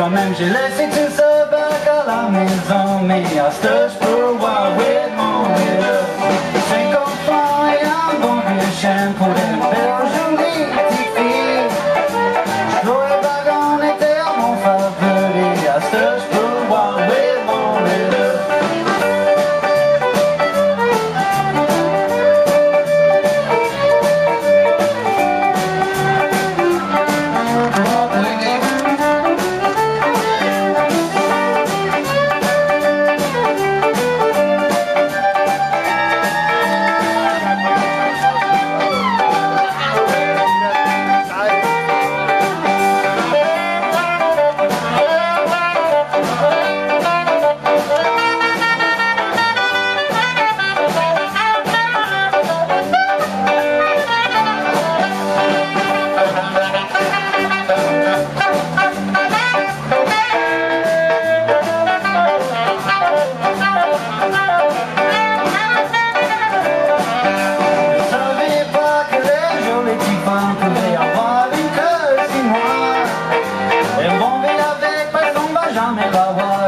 Quand même j'ai laissé tout ça bac à la maison. Mais à ce je peux